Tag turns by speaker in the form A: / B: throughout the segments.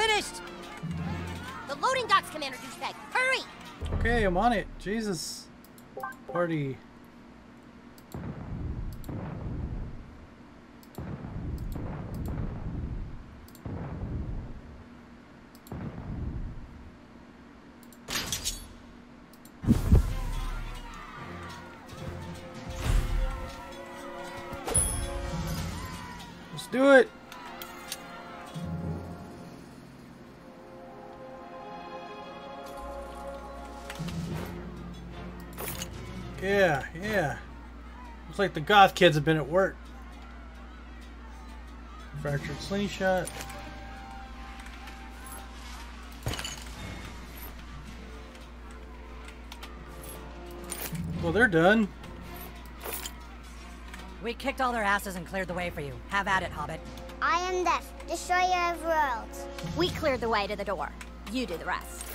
A: Finished!
B: The loading docks, Commander Douchebag. Hurry!
C: Okay, I'm on it. Jesus. Party. Yeah, yeah. Looks like the goth kids have been at work. Fractured slingshot. Well, they're done.
A: We kicked all their asses and cleared the way for you. Have at it, Hobbit.
D: I am Death, destroyer of worlds.
B: We cleared the way to the door. You do the rest.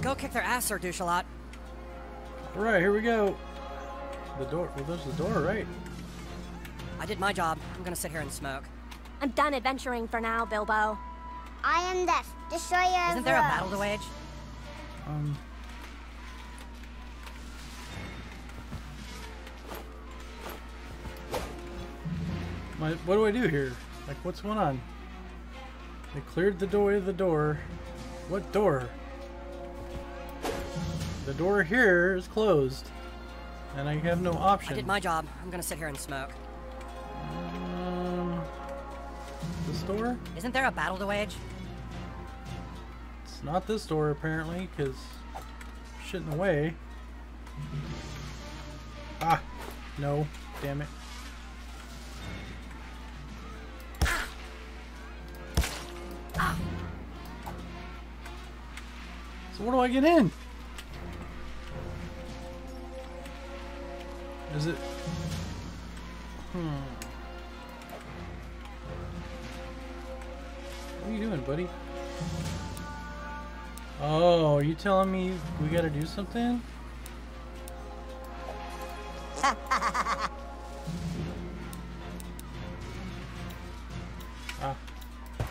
A: Go kick their ass, Sir Douchalot.
C: All right, here we go. The door. Well, there's the door, right?
A: I did my job. I'm gonna sit here and smoke.
B: I'm done adventuring for now, Bilbo.
D: I am Death, destroyer
A: Isn't
D: of
A: there a battle to wage?
C: Um. My, what do I do here? Like, what's going on? They cleared the doorway of the door. What door? The door here is closed. And I have no option.
A: I did my job. I'm gonna sit here and smoke.
C: Um, this door?
A: Isn't there a battle to wage?
C: It's not this door, apparently, because shit in the way. Ah, no, damn it. So where do I get in? Buddy? Oh, are you telling me we gotta do something? ah.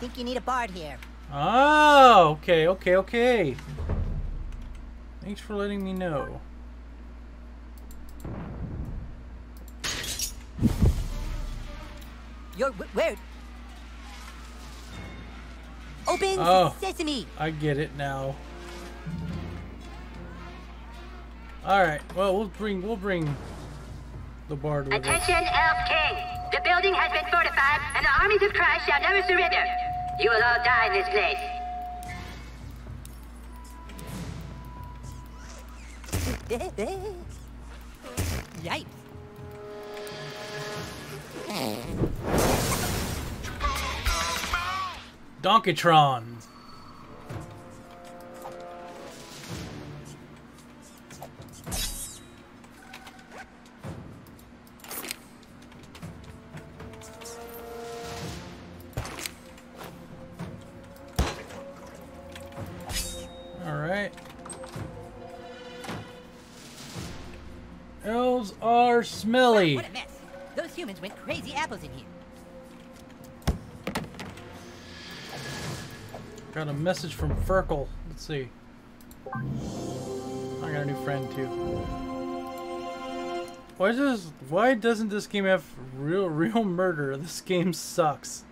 A: Think you need a bard here.
C: Oh, okay, okay, okay. Thanks for letting me know.
A: You're wh- where? Open
C: Oh.
A: sesame.
C: I get it now. All right. Well, we'll bring we'll bring the bard with us.
E: Attention, Elf King! The building has been fortified, and the armies of Christ shall never surrender. You will all die in this place.
A: Yikes.
C: Donkeytron. All right. Elves are smelly.
A: What a mess. Those humans went crazy apples in here.
C: Got a message from Ferkel. Let's see. I got a new friend too. Why does why doesn't this game have real real murder? This game sucks.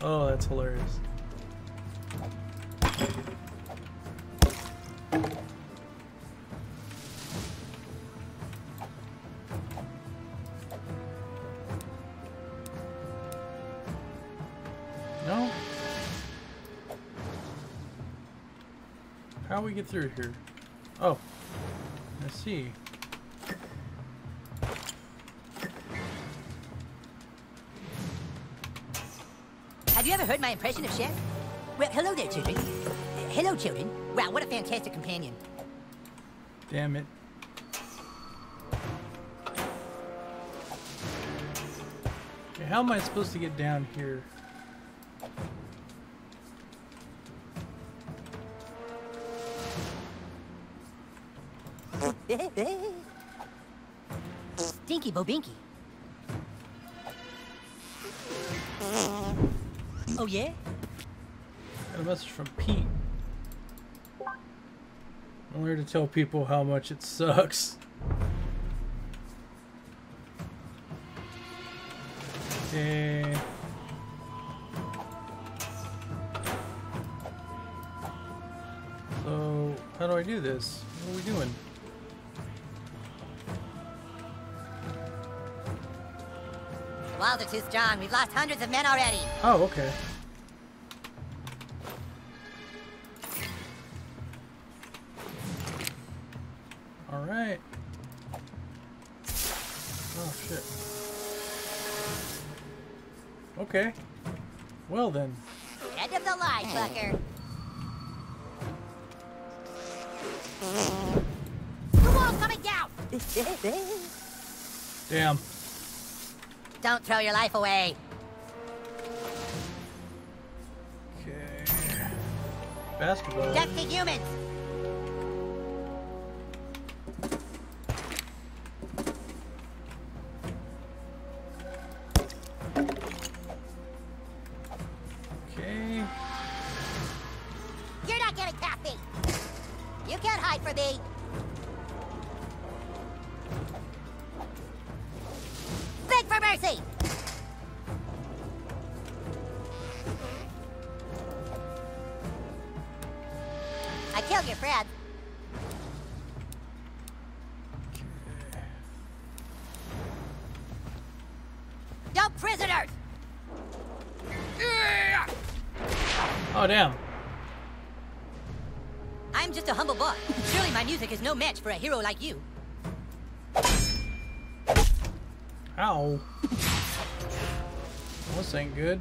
C: Oh, that's hilarious. How do we get through here? Oh. I see.
A: Have you ever heard my impression of Chef? Well, hello there, children. Hello, children. Wow, what a fantastic companion.
C: Damn it. Okay, how am I supposed to get down here?
A: Stinky Bobinky. Oh, yeah?
C: Got a message from Pete. I'm here to tell people how much it sucks. Okay. So, how do I do this? What are we doing?
A: The walls are too strong. We've lost hundreds of men already.
C: Oh, okay. All right. Oh shit. Okay. Well then.
B: End of the line, fucker. The wall coming down!
C: Damn.
A: Don't throw your life away.
C: Okay. Basketball.
A: Death to humans.
C: Okay.
B: You're not getting past me! You can't hide from me!
A: Music is no match for a hero like you.
C: Ow. This ain't good.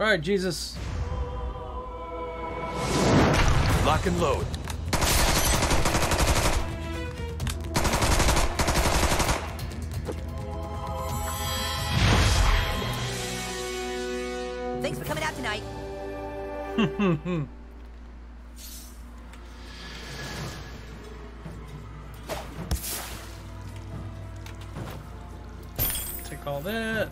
C: Alright, Jesus.
F: Lock and load.
C: Take all that.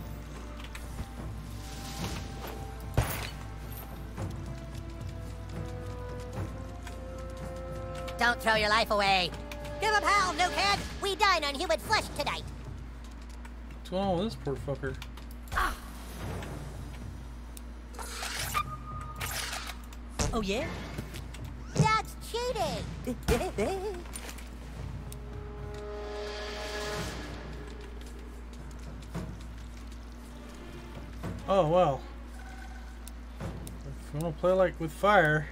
A: Don't throw your life away.
B: Give up hell, nukehead! We dine on human flesh tonight!
C: What's going on with this poor fucker?
A: Oh yeah?
B: That's cheating!
C: Oh well. If you want to play like with fire,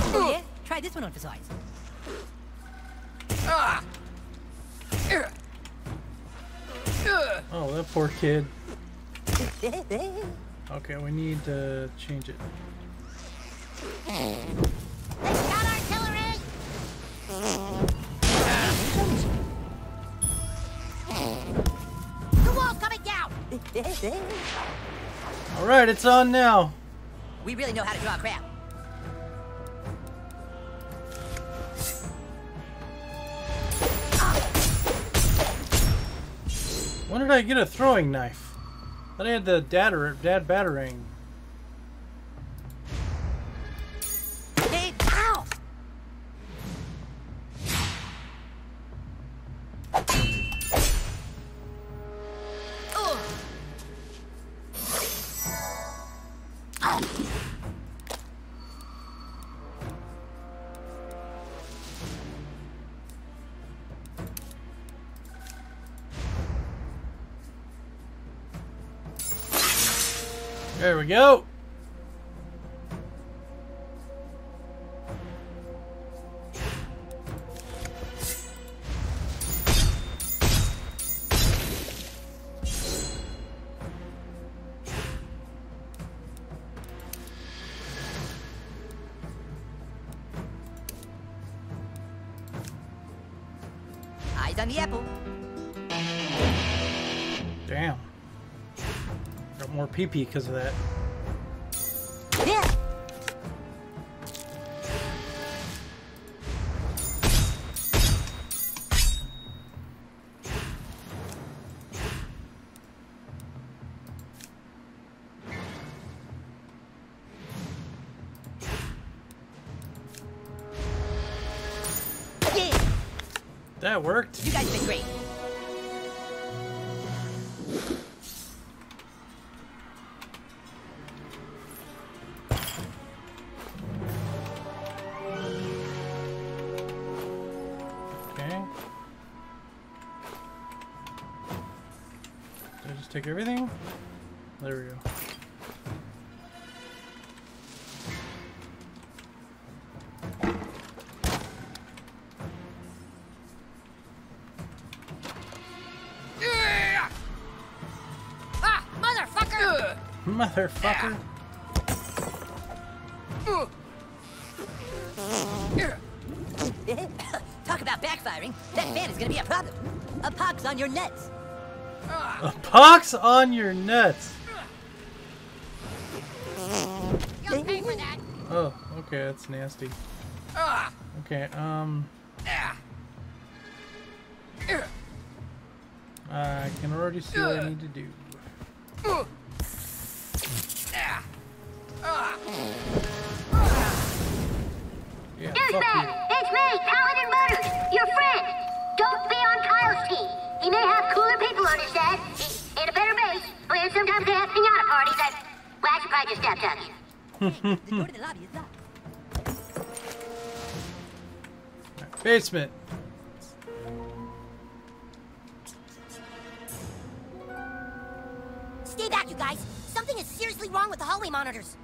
A: Oh yeah? Try this one on for size. Ah!
C: oh that poor kid. Okay, we need to change it.
B: Let's got artillery! The wall coming down!
C: All right, it's on now.
A: We really know how to draw a crowd.
C: When did I get a throwing knife? I had the dad dad battering. There we go.
A: Eyes on the apple.
C: Damn. More PP because of that.
A: Yeah.
C: Just take everything? There we go.
B: Ah, motherfucker!
C: Motherfucker.
A: Talk about backfiring. That fan is gonna be a problem. A pox on your nuts.
C: A pox on your nuts.
B: You'll pay for that.
C: Oh, okay, that's nasty. Okay, um. I can already see what I need to do.
E: Well, I should probably just stop talking.
A: The door to the lobby is locked.
C: Basement.
B: Stay back, you guys. Something is seriously wrong with the hallway monitors.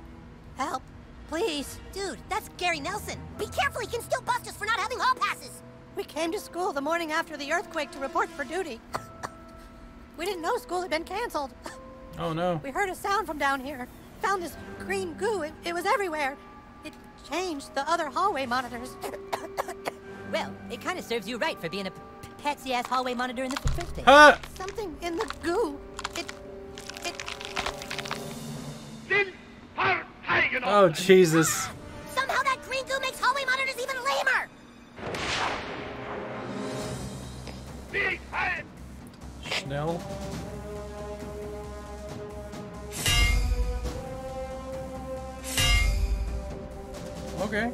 A: Help, please.
B: Dude, that's Gary Nelson. Be careful, he can still bust us for not having hall passes.
G: We came to school the morning after the earthquake to report for duty. we didn't know school had been canceled.
C: Oh no.
G: We heard a sound from down here. Found this green goo. It, it was everywhere. It changed the other hallway monitors.
A: Well, it kind of serves you right for being a patsy ass hallway monitor in the first place.
C: Ha!
G: Something in the goo. It. It.
C: Oh Jesus.
B: Somehow that green goo makes hallway monitors even lamer.
C: Schnell. Okay.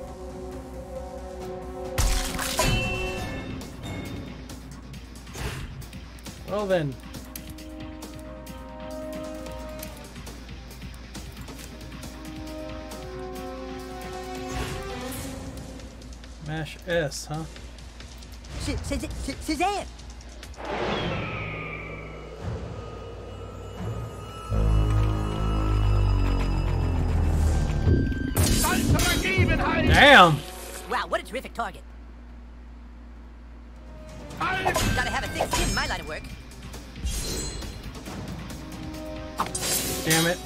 C: Well then. Mash S, huh?
A: Sh-
C: Damn!
A: Wow, what a terrific target. Gotta have a thick skin in my line of work.
C: Damn it.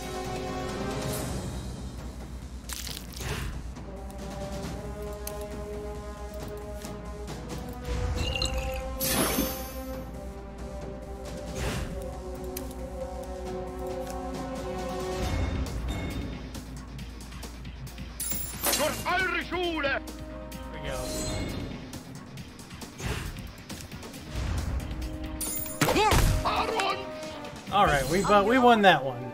C: All right, we but we won that one.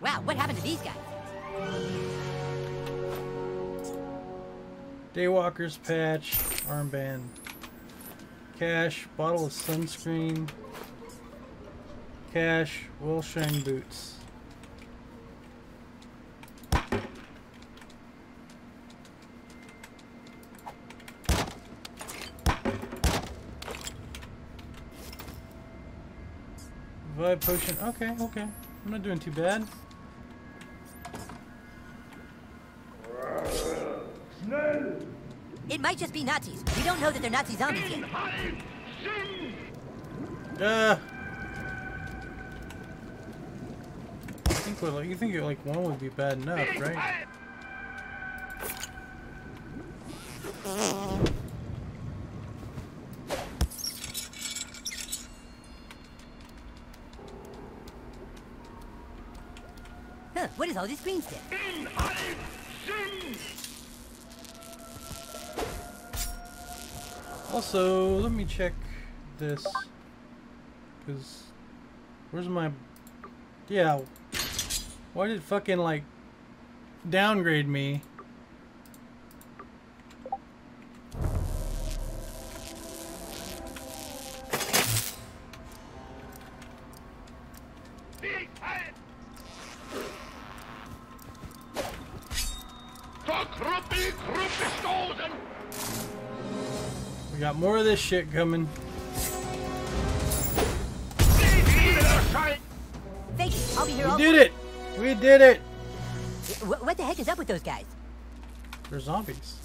A: Wow, what happened to these guys?
C: Daywalker's patch, armband, cash, bottle of sunscreen, cash, Wilshire boots. Vibe potion. Okay, okay. I'm not doing too bad.
A: It might just be Nazis. We don't know that they're Nazi zombies yet.
C: Uh. I think well, you think it like one would be bad enough, right?
A: Is all this green stuff?
C: Also, let me check this. Cause where's my Yeah. Why did it fucking like downgrade me? Shit coming.
A: Thank you. I'll be here all
C: We did it! We did it!
A: What the heck is up with those guys?
C: They're zombies.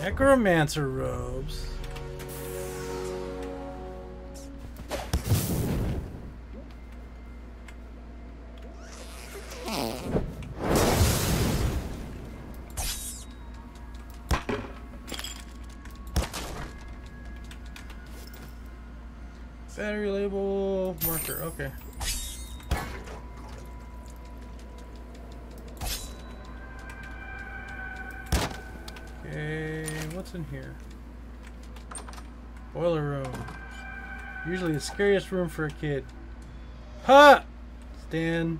C: Necromancer robes. Battery label marker, okay. Okay, what's in here? Boiler room. Usually the scariest room for a kid. Ha! Stan,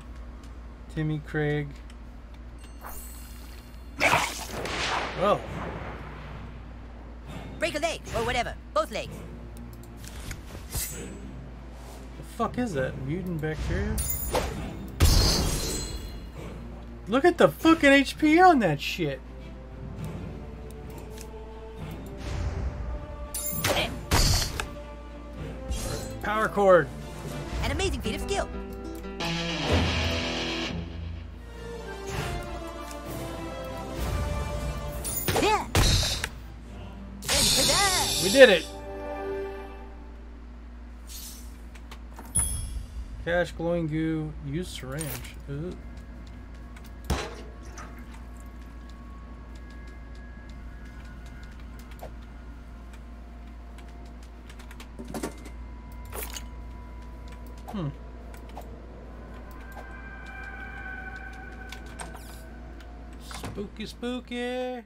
C: Timmy, Craig. Oh,
A: Break a leg or whatever. Both legs.
C: Fuck is that? Mutant bacteria? Look at the fucking HP on that shit. Power cord.
A: An amazing feat of skill.
C: We did it. Cash, glowing goo, use syringe. Ooh. Hmm. Spooky, spooky.